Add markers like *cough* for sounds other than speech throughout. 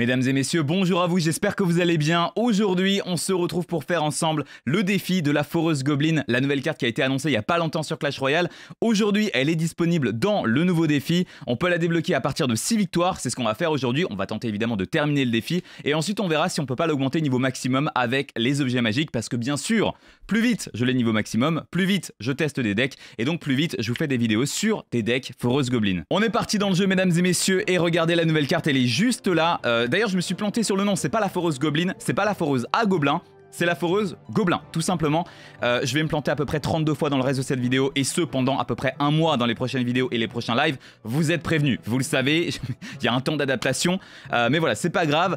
Mesdames et messieurs, bonjour à vous, j'espère que vous allez bien. Aujourd'hui, on se retrouve pour faire ensemble le défi de la Foreuse Goblin, la nouvelle carte qui a été annoncée il y a pas longtemps sur Clash Royale. Aujourd'hui, elle est disponible dans le nouveau défi. On peut la débloquer à partir de 6 victoires, c'est ce qu'on va faire aujourd'hui. On va tenter évidemment de terminer le défi et ensuite on verra si on peut pas l'augmenter niveau maximum avec les objets magiques parce que bien sûr, plus vite je l'ai niveau maximum, plus vite je teste des decks et donc plus vite je vous fais des vidéos sur des decks Foreuse Goblin. On est parti dans le jeu mesdames et messieurs et regardez la nouvelle carte, elle est juste là. Euh, d'ailleurs, je me suis planté sur le nom, c'est pas la foreuse Goblin, c'est pas la foreuse à Gobelin, c'est la foreuse Gobelin, tout simplement. Euh, je vais me planter à peu près 32 fois dans le reste de cette vidéo, et ce pendant à peu près un mois dans les prochaines vidéos et les prochains lives. Vous êtes prévenus, vous le savez, *laughs* il y a un temps d'adaptation, euh, mais voilà, c'est pas grave.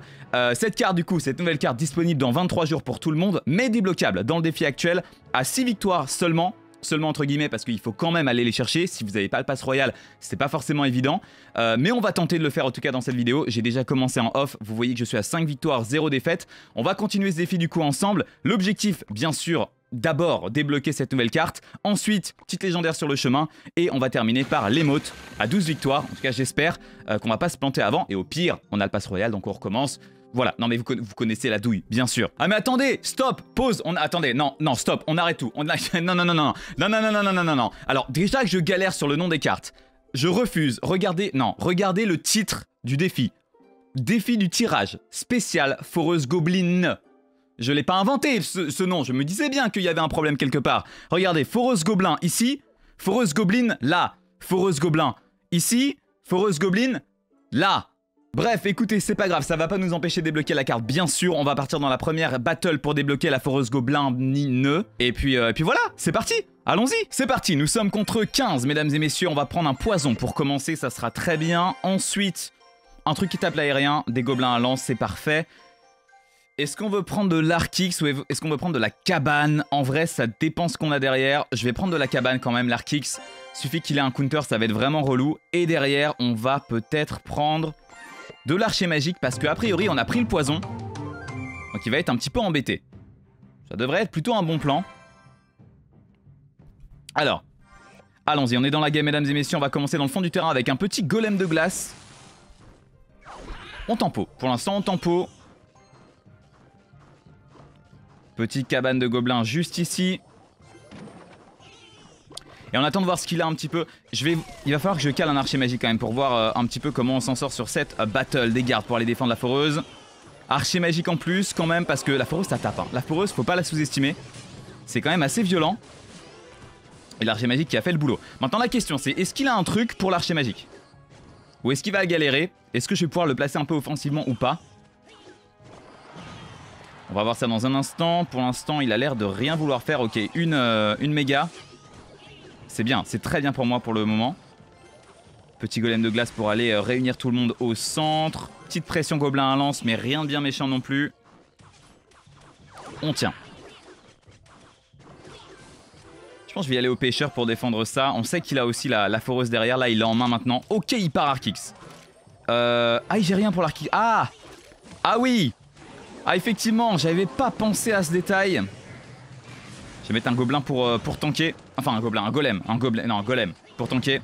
cette carte, du coup, cette nouvelle carte disponible dans 23 jours pour tout le monde, mais débloquable dans le défi actuel, à 6 victoires seulement, seulement entre guillemets parce qu'il faut quand même aller les chercher. Si vous n'avez pas le pass royal, c'est pas forcément évident. Euh, mais on va tenter de le faire en tout cas dans cette vidéo. J'ai déjà commencé en off. Vous voyez que je suis à 5 victoires, 0 défaites. On va continuer ce défi du coup ensemble. L'objectif, bien sûr, d'abord débloquer cette nouvelle carte, ensuite petite légendaire sur le chemin, et on va terminer par l'émote à 12 victoires. En tout cas, j'espère euh, qu'on va pas se planter avant, et au pire, on a le pass royal, donc on recommence. Voilà, non mais vous, connaissez la douille, bien sûr. Ah mais attendez, stop, pause, on attendez, non, non, stop, on arrête tout. On non, non, non, non, non, non, non, non, non, non, non, non. Alors déjà que je galère sur le nom des cartes, je refuse. Regardez, non, regardez le titre du défi. Défi du tirage spécial Foreuse Goblin. Je l'ai pas inventé ce, nom, je me disais bien qu'il y avait un problème quelque part. Regardez, Foreuse Goblin ici, Foreuse Goblin là, Foreuse Goblin ici, Foreuse Goblin là. Bref, écoutez, c'est pas grave, ça va pas nous empêcher de débloquer la carte, bien sûr. On va partir dans la première battle pour débloquer la foreuse gobelin nœud. Et puis, euh, et puis voilà, c'est parti Allons-y, c'est parti, nous sommes contre 15, mesdames et messieurs, on va prendre un poison pour commencer, ça sera très bien. Ensuite, un truc qui tape l'aérien, des gobelins à lance, c'est parfait. Est-ce qu'on veut prendre de l'Arkix ou est-ce qu'on veut prendre de la cabane? En vrai, ça dépend ce qu'on a derrière. Je vais prendre de la cabane quand même, l'Arkix. Suffit qu'il ait un counter, ça va être vraiment relou. Et derrière, on va peut-être prendre de l'archer magique parce qu'a priori on a pris le poison. Donc il va être un petit peu embêté. Ça devrait être plutôt un bon plan. Alors, allons-y, on est dans la game mesdames et messieurs, on va commencer dans le fond du terrain avec un petit golem de glace. On tempo, pour l'instant on tempo. Petite cabane de gobelins juste ici. Et on attend de voir ce qu'il a un petit peu. Je vais, il va falloir que je cale un archer magique quand même pour voir euh, un petit peu comment on s'en sort sur cette euh, battle des gardes pour aller défendre la foreuse. Archer magique en plus quand même parce que la foreuse ça tape. Hein. La foreuse faut pas la sous-estimer. C'est quand même assez violent. Et l'archer magique qui a fait le boulot. Maintenant la question c'est est-ce qu'il a un truc pour l'archer magique? Ou est-ce qu'il va galérer? Est-ce que je vais pouvoir le placer un peu offensivement ou pas? On va voir ça dans un instant. Pour l'instant, il a l'air de rien vouloir faire. Ok, une, euh, une méga. C'est bien, c'est très bien pour moi pour le moment. Petit golem de glace pour aller euh, réunir tout le monde au centre. Petite pression gobelin à lance, mais rien de bien méchant non plus. On tient. Je pense que je vais y aller au pêcheur pour défendre ça. On sait qu'il a aussi la, foreuse derrière. Là, il est en main maintenant. Ok, il part Arkix. Euh... Ah, j'ai rien pour l'Arkix. Ah Ah oui Ah, effectivement, j'avais pas pensé à ce détail. Je vais mettre un gobelin pour, euh, pour tanker. Enfin, un gobelin, un golem. Un gobelin, non, un golem pour tanker.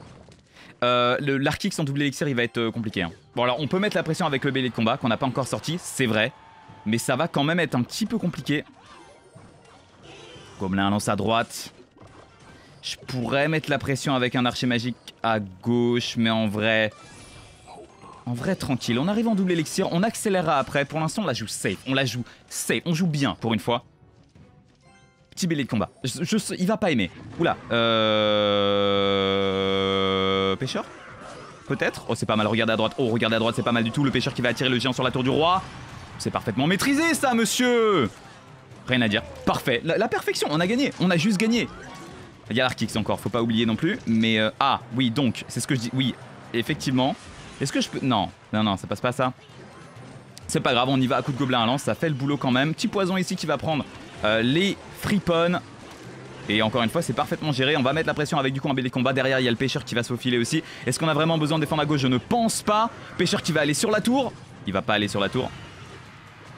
Euh, L'Arkix en double élixir, il va être euh, compliqué. Hein. Bon, alors, on peut mettre la pression avec le bélier de combat, qu'on n'a pas encore sorti, c'est vrai. Mais ça va quand même être un petit peu compliqué. Gobelin lance à droite. Je pourrais mettre la pression avec un archer magique à gauche, mais en vrai... En vrai, tranquille. On arrive en double élixir, on accélérera après. Pour l'instant, on la joue safe. On la joue safe. On joue bien, pour une fois petit bélier de combat. il va pas aimer. Oula. Euh... Pêcheur Peut-être Oh, c'est pas mal. Regardez à droite. Oh, regardez à droite, c'est pas mal du tout. Le pêcheur qui va attirer le géant sur la tour du roi. C'est parfaitement maîtrisé, ça, monsieur Rien à dire. Parfait. La, perfection, on a gagné. On a juste gagné. Il y a l'Arkix encore, faut pas oublier non plus. Mais, euh, ah, oui, donc, c'est ce que je dis. Oui, effectivement. Est-ce que je peux... Non, non, non, ça passe pas ça. C'est pas grave, on y va à coup de gobelin à lance, ça fait le boulot quand même. Petit poison ici qui va prendre euh, les Freepon. Et encore une fois, c'est parfaitement géré. On va mettre la pression avec du coup un combat. Derrière, il y a le pêcheur qui va se faufiler aussi. Est-ce qu'on a vraiment besoin de défendre à gauche? Je ne pense pas. Pêcheur qui va aller sur la tour. Il va pas aller sur la tour.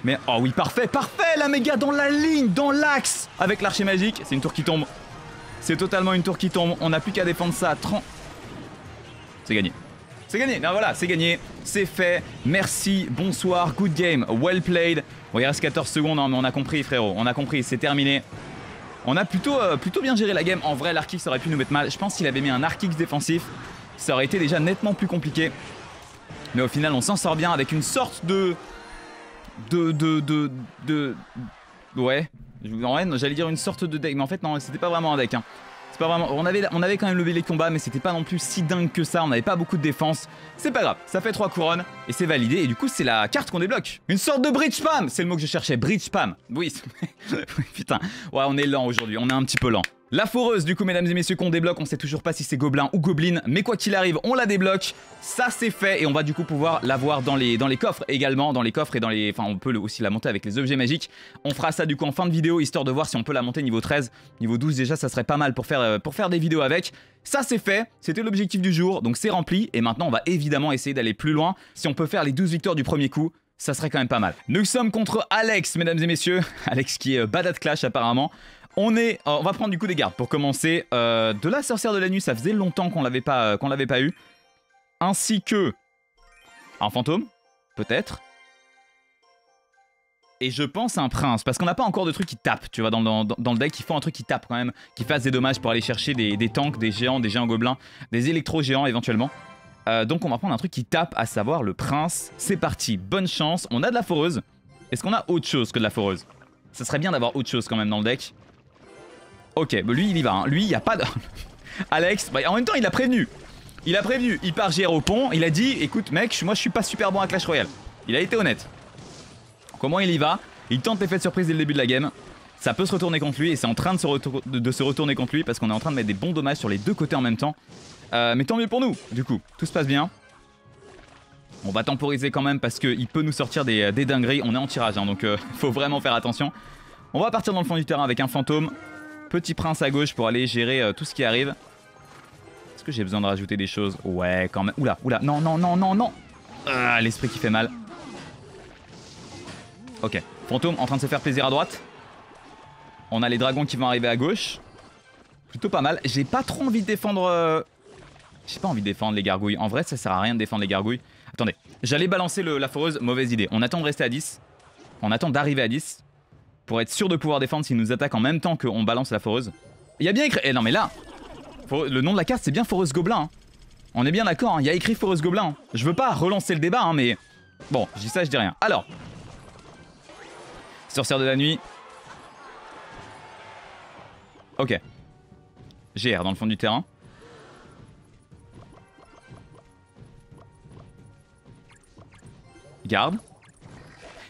Mais oh oui, parfait, parfait La méga dans la ligne, dans l'axe Avec l'archer magique. C'est une tour qui tombe. C'est totalement une tour qui tombe. On n'a plus qu'à défendre ça à 30. C'est gagné. C'est gagné. Non, voilà, c'est gagné. C'est fait. Merci. Bonsoir. Good game. Well played. Bon, il reste 14 secondes, hein, mais on a compris, frérot. On a compris. C'est terminé. On a plutôt, euh, plutôt bien géré la game. En vrai, l'Arkix aurait pu nous mettre mal. Je pense qu'il avait mis un Arkix défensif. Ça aurait été déjà nettement plus compliqué. Mais au final, on s'en sort bien avec une sorte de... De... De... De... de... Ouais. J'allais dire une sorte de deck, mais en fait, non, c'était pas vraiment un deck. Hein. Pas vraiment... on, avait, quand même levé les combats, mais c'était pas non plus si dingue que ça. On n'avait pas beaucoup de défense. C'est pas grave, ça fait 3 couronnes et c'est validé. Et du coup, c'est la carte qu'on débloque. Une sorte de bridge spam C'est le mot que je cherchais, bridge spam. Oui, *laughs* putain. Ouais, on est lent aujourd'hui, on est un petit peu lent. La foreuse, du coup, mesdames et messieurs, qu'on débloque, on sait toujours pas si c'est gobelin ou goblin, mais quoi qu'il arrive, on la débloque. Ça, c'est fait, et on va du coup pouvoir la voir dans les, dans les coffres également, dans les coffres et dans les... Enfin, on peut aussi la monter avec les objets magiques. On fera ça du coup en fin de vidéo, histoire de voir si on peut la monter niveau 13. Niveau 12, déjà, ça serait pas mal pour faire, euh, pour faire des vidéos avec. Ça, c'est fait, c'était l'objectif du jour, donc c'est rempli, et maintenant, on va évidemment essayer d'aller plus loin. Si on peut faire les 12 victoires du premier coup, ça serait quand même pas mal. Nous sommes contre Alex, mesdames et messieurs. *laughs* Alex qui est euh, bad at Clash apparemment. Euh, on va prendre du coup des gardes pour commencer. Euh, de la sorcière de la nuit, ça faisait longtemps qu'on l'avait pas, euh, l'avait pas eu. Ainsi que un fantôme, peut-être. Et je pense un prince, parce qu'on n'a pas encore de trucs qui tapent, tu vois, dans, le deck, il faut un truc qui tape quand même, qui fasse des dommages pour aller chercher des, tanks, des géants, des géants gobelins, des électro-géants éventuellement. donc on va prendre un truc qui tape, à savoir le prince. C'est parti, bonne chance, on a de la foreuse. Est-ce qu'on a autre chose que de la foreuse? Ça serait bien d'avoir autre chose quand même dans le deck. Ok, bah lui il y va. Hein. Lui, il n'y a pas de... *laughs* Alex, bah, en même temps il a prévenu. Il a prévenu, il part gérer au pont, il a dit écoute mec, moi je suis pas super bon à Clash Royale. Il a été honnête. Comment il y va? Il tente l'effet de surprise dès le début de la game. Ça peut se retourner contre lui et c'est en train de se, retourner contre lui parce qu'on est en train de mettre des bons dommages sur les deux côtés en même temps. Euh, mais tant mieux pour nous, du coup, tout se passe bien. On va temporiser quand même parce qu'il peut nous sortir des, dingueries. On est en tirage, hein, donc euh, *laughs* faut vraiment faire attention. On va partir dans le fond du terrain avec un fantôme. Petit prince à gauche pour aller gérer euh, tout ce qui arrive. Est-ce que j'ai besoin de rajouter des choses? Ouais, quand même. Oula, oula, non, non, non, non, non ah, L'esprit qui fait mal. Ok, fantôme en train de se faire plaisir à droite. On a les dragons qui vont arriver à gauche. Plutôt pas mal. J'ai pas trop envie de défendre... Euh, j'ai pas envie de défendre les gargouilles. En vrai, ça sert à rien de défendre les gargouilles. Attendez, j'allais balancer la foreuse, mauvaise idée. On attend de rester à 10. On attend d'arriver à 10 pour être sûr de pouvoir défendre s'il nous attaque en même temps qu'on balance la foreuse. Il y a bien écrit... Eh non mais là Le nom de la carte c'est bien Foreuse Gobelin. Hein. On est bien d'accord, hein. il y a écrit Foreuse Gobelin. Je veux pas relancer le débat, hein, mais... Bon, je dis ça, je dis rien. Alors... Sorcière de la nuit. Ok. GR dans le fond du terrain. Garde.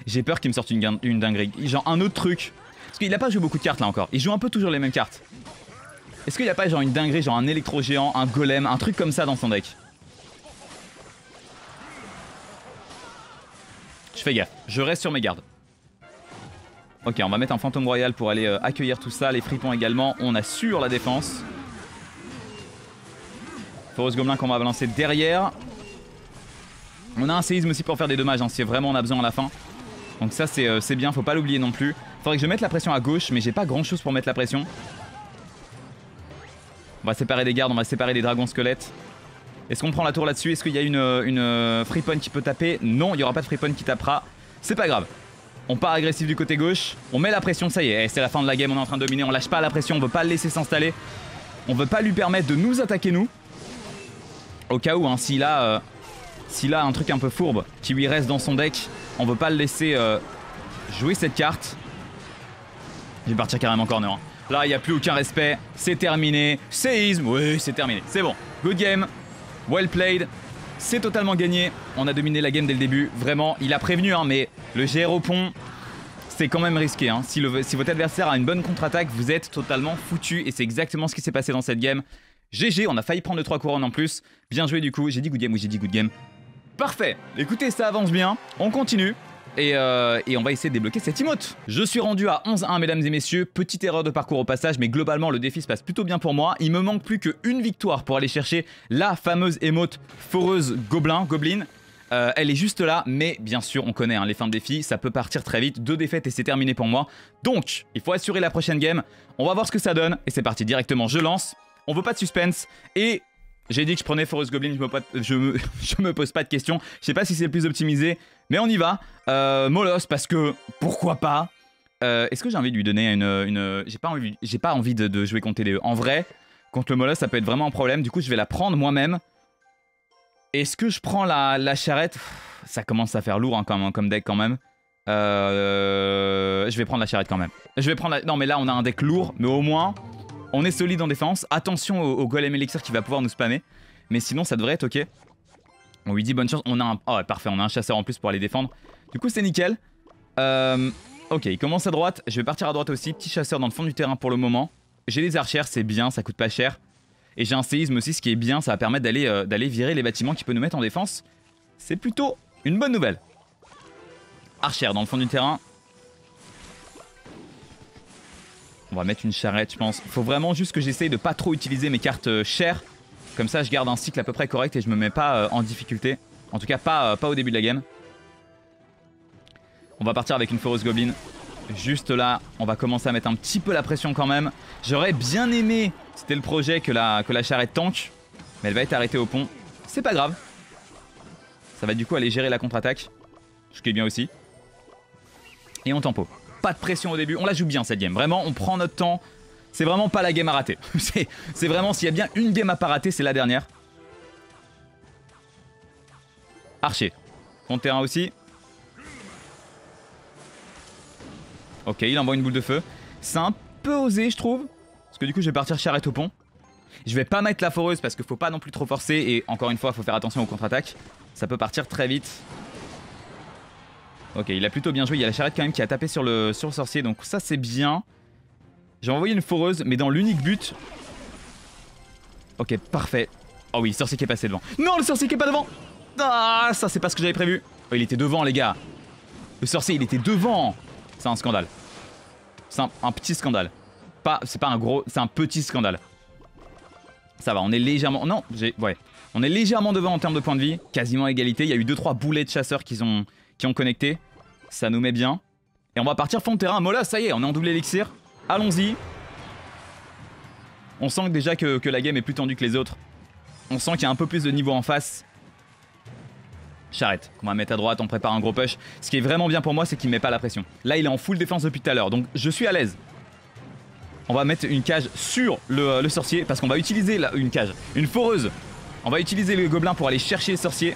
J'ai peur qu'il me sorte une, dinguerie. Genre un autre truc. Parce qu'il a pas joué beaucoup de cartes là encore. Il joue un peu toujours les mêmes cartes. Est-ce qu'il a pas genre une dinguerie, genre un électro-géant, un golem, un truc comme ça dans son deck Je fais gaffe, je reste sur mes gardes. Ok, on va mettre un fantôme royal pour aller euh, accueillir tout ça, les fripons également. On assure la défense. Forest Gobelin qu'on va balancer derrière. On a un séisme aussi pour faire des dommages, hein, si vraiment on a besoin à la fin. Donc ça euh, c'est bien, faut pas l'oublier non plus. Faudrait que je mette la pression à gauche, mais j'ai pas grand chose pour mettre la pression. On va séparer des gardes, on va séparer des dragons squelettes. Est-ce qu'on prend la tour là-dessus? Est-ce qu'il y a une, euh, une euh, qui peut taper? Non, il n'y aura pas de free point qui tapera. C'est pas grave. On part agressif du côté gauche. On met la pression, ça y est. Eh, c'est la fin de la game, on est en train de dominer. On lâche pas la pression, on veut pas le laisser s'installer. On veut pas lui permettre de nous attaquer nous. Au cas où, hein, s'il a, a un truc un peu fourbe qui lui reste dans son deck, on veut pas le laisser euh, jouer cette carte. Je vais partir carrément corner. Hein. Là, il n'y a plus aucun respect. C'est terminé. Séisme. Oui, c'est terminé. C'est bon. Good game. Well played. C'est totalement gagné. On a dominé la game dès le début. Vraiment, il a prévenu, hein, mais le GR au pont, c'est quand même risqué. Hein. Si, votre adversaire a une bonne contre-attaque, vous êtes totalement foutu. Et c'est exactement ce qui s'est passé dans cette game. GG, on a failli prendre le 3 couronnes en plus. Bien joué du coup. J'ai dit good game ou j'ai dit good game Parfait. Écoutez, ça avance bien. On continue. Euh, et, on va essayer de débloquer cette emote. Je suis rendu à 11-1 mesdames et messieurs, petite erreur de parcours au passage, mais globalement le défi se passe plutôt bien pour moi. Il me manque plus qu'une victoire pour aller chercher la fameuse emote foreuse gobelin, goblin. Euh, elle est juste là, mais bien sûr on connaît hein, les fins de défi, ça peut partir très vite, deux défaites et c'est terminé pour moi. Donc, il faut assurer la prochaine game, on va voir ce que ça donne, et c'est parti directement, je lance, on veut pas de suspense, et J'ai dit que je prenais Forest Goblin, je me, *laughs* je me, pose pas de questions. Je sais pas si c'est le plus optimisé, mais on y va. Euh, Molos, parce que pourquoi pas euh, Est-ce que j'ai envie de lui donner une. une j'ai pas envie, pas envie de, jouer contre TDE. En vrai, contre le Molos, ça peut être vraiment un problème. Du coup, je vais la prendre moi-même. Est-ce que je prends la, la charrette? Ça commence à faire lourd hein, comme, comme deck quand même. Euh, je vais prendre la charrette quand même. Je vais prendre. Non mais là on a un deck lourd, mais au moins on est solide en défense. Attention au, golem élixir qui va pouvoir nous spammer. Mais sinon ça devrait être ok. On lui dit bonne chance. On a un... Oh ouais, parfait, on a un chasseur en plus pour aller défendre. Du coup c'est nickel. Euh, ok, il commence à droite. Je vais partir à droite aussi. Petit chasseur dans le fond du terrain pour le moment. J'ai des archères, c'est bien, ça coûte pas cher. Et j'ai un séisme aussi, ce qui est bien, ça va permettre d'aller euh, virer les bâtiments qui peuvent nous mettre en défense. C'est plutôt une bonne nouvelle. Archère dans le fond du terrain. On va mettre une charrette, je pense. Faut vraiment juste que j'essaye de pas trop utiliser mes cartes euh, chères. Comme ça, je garde un cycle à peu près correct et je me mets pas euh, en difficulté. En tout cas, pas, euh, pas au début de la game. On va partir avec une Forest Goblin. Juste là, on va commencer à mettre un petit peu la pression quand même. J'aurais bien aimé, c'était le projet, que la, que la charrette tank. Mais elle va être arrêtée au pont. C'est pas grave. Ça va du coup aller gérer la contre-attaque. Ce qui est bien aussi. Et on tempo. Pas de pression au début, on la joue bien cette game. Vraiment, on prend notre temps. C'est vraiment pas la game à rater. *laughs* c'est vraiment, s'il y a bien une game à pas rater, c'est la dernière. Archer. Fond terrain aussi. Ok, il envoie une boule de feu. C'est un peu osé, je trouve. Parce que du coup, je vais partir charrette au pont. Je vais pas mettre la foreuse parce qu'il faut pas non plus trop forcer. Et encore une fois, il faut faire attention aux contre-attaques. Ça peut partir très vite. Ok, il a plutôt bien joué. Il y a la charrette quand même qui a tapé sur le, sur le sorcier. Donc ça, c'est bien. J'ai envoyé une foreuse, mais dans l'unique but. Ok, parfait. Oh oui, sorcier qui est passé devant. Non, le sorcier qui est pas devant Ah, ça, c'est pas ce que j'avais prévu. Oh, il était devant, les gars. Le sorcier, il était devant. C'est un scandale. C'est un, petit scandale. Pas, c'est pas un gros, c'est un petit scandale. Ça va, on est légèrement... Non, j'ai... Ouais. On est légèrement devant en termes de points de vie. Quasiment égalité. Il y a eu 2-3 boulets de chasseurs qui ont qui ont connecté. Ça nous met bien. Et on va partir fond de terrain. Mola, ça y est, on est en double élixir. Allons-y. On sent déjà que, la game est plus tendue que les autres. On sent qu'il y a un peu plus de niveau en face. Charrette, qu'on va mettre à droite, on prépare un gros push. Ce qui est vraiment bien pour moi, c'est qu'il met pas la pression. Là, il est en full défense depuis tout à l'heure, donc je suis à l'aise. On va mettre une cage sur le, sorcier, parce qu'on va utiliser une cage, une foreuse. On va utiliser le gobelin pour aller chercher le sorcier.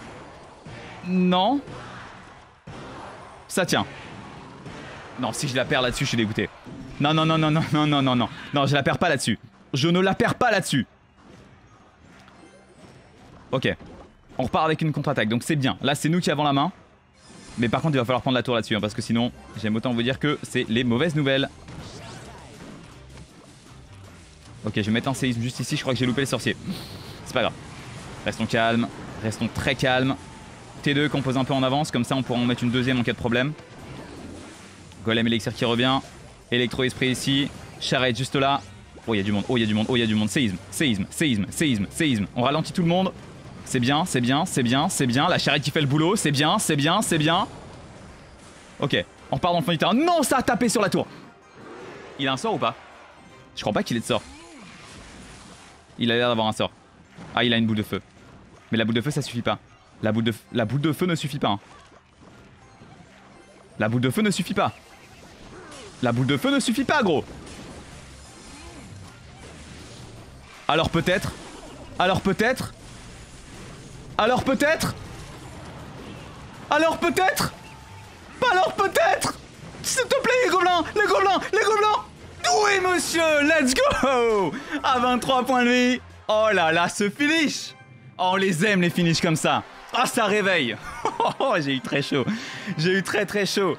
Ça tient. Non, si je la perds là-dessus, je suis dégoûté. Non, non, non, non, non, non, non, non, non. Non, je la perds pas là-dessus. Je ne la perds pas là-dessus. Ok. On repart avec une contre-attaque, donc c'est bien. Là, c'est nous qui avons la main. Mais par contre, il va falloir prendre la tour là-dessus, hein, parce que sinon, j'aime autant vous dire que c'est les mauvaises nouvelles. Ok, je vais mettre un séisme juste ici, je crois que j'ai loupé les sorciers. C'est pas grave. Restons calmes, restons très calmes. T2 qu'on pose un peu en avance, comme ça on pourra en mettre une deuxième en cas de problème. Golem Elixir qui revient. Électro-esprit ici. Charrette juste là. Oh, il y a du monde, oh, il y a du monde, oh, il y a du monde. Séisme, séisme, séisme, séisme, séisme. On ralentit tout le monde. C'est bien, c'est bien, c'est bien, c'est bien. La charrette qui fait le boulot, c'est bien, c'est bien, c'est bien. Ok, on repart dans le fond du terrain. Non, ça a tapé sur la tour. Il a un sort ou pas? Je crois pas qu'il ait de sort. Il a l'air d'avoir un sort. Ah, il a une boule de feu. Mais la boule de feu, ça suffit pas. La boule de, feu ne suffit pas. Hein. La boule de feu ne suffit pas. La boule de feu ne suffit pas, gros. Alors peut-être. Alors peut-être. Alors peut-être. Alors peut-être. Alors peut-être. S'il te plaît, les gobelins, les gobelins, les gobelins. Oui, monsieur, let's go. À 23 points de vie. Oh là là, ce finish. Oh, on les aime, les finishes comme ça. Ah, ça réveille *laughs* oh, J'ai eu très chaud. J'ai eu très très chaud.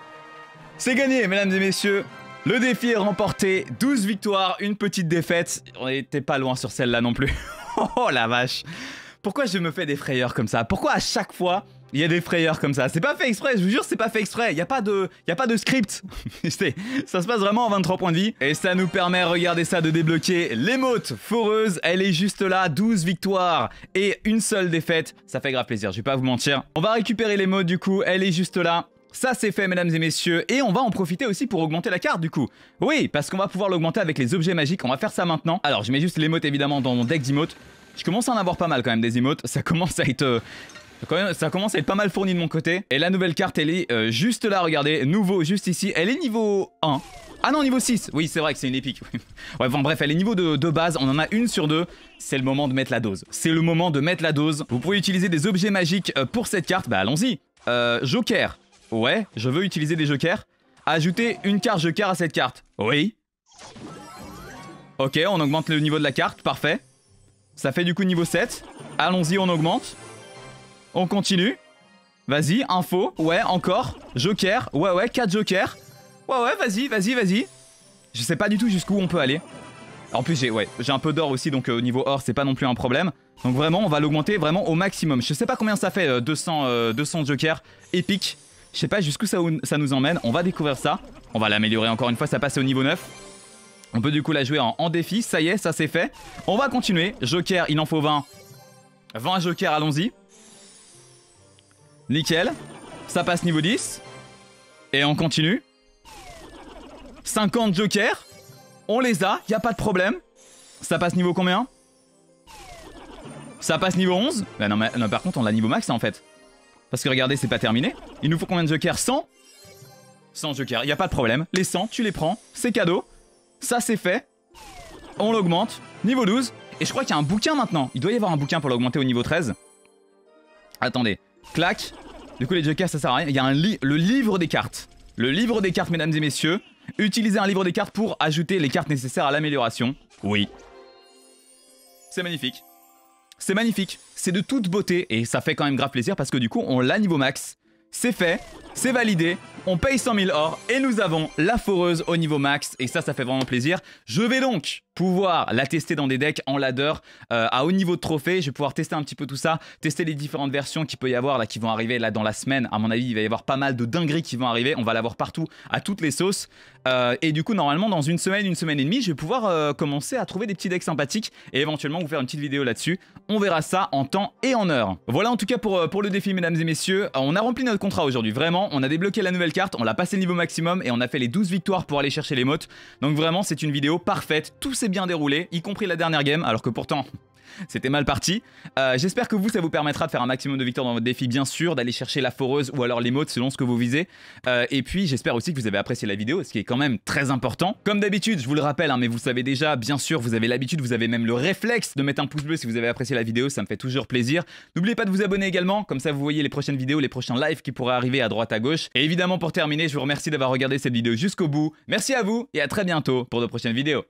C'est gagné, mesdames et messieurs. Le défi est remporté. 12 victoires, une petite défaite. On n'était pas loin sur celle-là non plus. *laughs* Oh la vache Pourquoi je me fais des frayeurs comme ça? Pourquoi à chaque fois il y a des frayeurs comme ça. C'est pas fait exprès, je vous jure, c'est pas fait exprès. Il y a pas de, y a pas de script. *laughs* ça se passe vraiment en 23 points de vie. Et ça nous permet, regardez ça, de débloquer l'émote foreuse. Elle est juste là, 12 victoires et une seule défaite. Ça fait grave plaisir, je vais pas vous mentir. On va récupérer l'émote du coup, elle est juste là. Ça c'est fait mesdames et messieurs et on va en profiter aussi pour augmenter la carte du coup. Oui parce qu'on va pouvoir l'augmenter avec les objets magiques, on va faire ça maintenant. Alors je mets juste l'émote évidemment dans mon deck d'emotes. Je commence à en avoir pas mal quand même des emotes, ça commence à être... Ça commence à être pas mal fourni de mon côté. Et la nouvelle carte, elle est euh, juste là, regardez. Nouveau, juste ici. Elle est niveau 1. Ah non, niveau 6. Oui, c'est vrai que c'est une épique. *laughs* ouais, bon, bref, elle est niveau de, base. On en a une sur deux. C'est le moment de mettre la dose. C'est le moment de mettre la dose. Vous pouvez utiliser des objets magiques euh, pour cette carte. Bah, allons-y. Euh, joker. Ouais, je veux utiliser des jokers. Ajouter une carte joker à cette carte. Oui. Ok, on augmente le niveau de la carte. Parfait. Ça fait du coup niveau 7. Allons-y, on augmente. On continue. Vas-y, info. Ouais, encore. Joker. Ouais, ouais, 4 jokers. Ouais, ouais, vas-y, vas-y, vas-y. Je sais pas du tout jusqu'où on peut aller. En plus, j'ai un peu d'or aussi, donc euh, au niveau or, c'est pas non plus un problème. Donc vraiment, on va l'augmenter vraiment au maximum. Je sais pas combien ça fait, 200, 200 jokers épiques. Je sais pas jusqu'où ça, ça nous emmène. On va découvrir ça. On va l'améliorer encore une fois, ça passe au niveau 9. On peut du coup la jouer en, en défi. Ça y est, ça c'est fait. On va continuer. Joker, il en faut 20. 20 jokers, allons-y. Nickel. Ça passe niveau 10. Et on continue. 50 jokers. On les a, y a pas de problème. Ça passe niveau combien? Ça passe niveau 11 Bah non, mais non, par contre, on l'a niveau max en fait. Parce que regardez, c'est pas terminé. Il nous faut combien de jokers? 100 100 jokers, y a pas de problème. Les 100, tu les prends, c'est cadeau. Ça, c'est fait. On l'augmente. Niveau 12. Et je crois qu'il y a un bouquin maintenant. Il doit y avoir un bouquin pour l'augmenter au niveau 13. Attendez. Clac. Du coup, les jokers, ça sert à rien. Il y a un le livre des cartes. Le livre des cartes, mesdames et messieurs. Utilisez un livre des cartes pour ajouter les cartes nécessaires à l'amélioration. Oui. C'est magnifique. C'est magnifique. C'est de toute beauté et ça fait quand même grave plaisir parce que du coup, on l'a niveau max. C'est fait, c'est validé, on paye 100 000 or et nous avons la foreuse au niveau max et ça, ça fait vraiment plaisir. Je vais donc pouvoir la tester dans des decks en ladder euh, à haut niveau de trophée. Je vais pouvoir tester un petit peu tout ça, tester les différentes versions qu'il peut y avoir là qui vont arriver là dans la semaine. À mon avis, il va y avoir pas mal de dingueries qui vont arriver. On va l'avoir partout à toutes les sauces. Euh, et du coup, normalement, dans une semaine, une semaine et demie, je vais pouvoir euh, commencer à trouver des petits decks sympathiques et éventuellement vous faire une petite vidéo là-dessus. On verra ça en temps et en heure. Voilà en tout cas pour, pour le défi, mesdames et messieurs. On a rempli notre contrat aujourd'hui, vraiment. On a débloqué la nouvelle carte, on l'a passé le niveau maximum et on a fait les 12 victoires pour aller chercher les motes. Donc vraiment, c'est une vidéo parfaite. Tout s'est bien déroulé, y compris la dernière game, alors que pourtant, c'était mal parti. Euh, j'espère que vous, ça vous permettra de faire un maximum de victoires dans votre défi, bien sûr, d'aller chercher la foreuse ou alors l'émote selon ce que vous visez. Euh, et puis, j'espère aussi que vous avez apprécié la vidéo, ce qui est quand même très important. Comme d'habitude, je vous le rappelle, hein, mais vous savez déjà, bien sûr, vous avez l'habitude, vous avez même le réflexe de mettre un pouce bleu si vous avez apprécié la vidéo, ça me fait toujours plaisir. N'oubliez pas de vous abonner également, comme ça vous voyez les prochaines vidéos, les prochains lives qui pourraient arriver à droite à gauche. Et évidemment, pour terminer, je vous remercie d'avoir regardé cette vidéo jusqu'au bout. Merci à vous et à très bientôt pour de prochaines vidéos.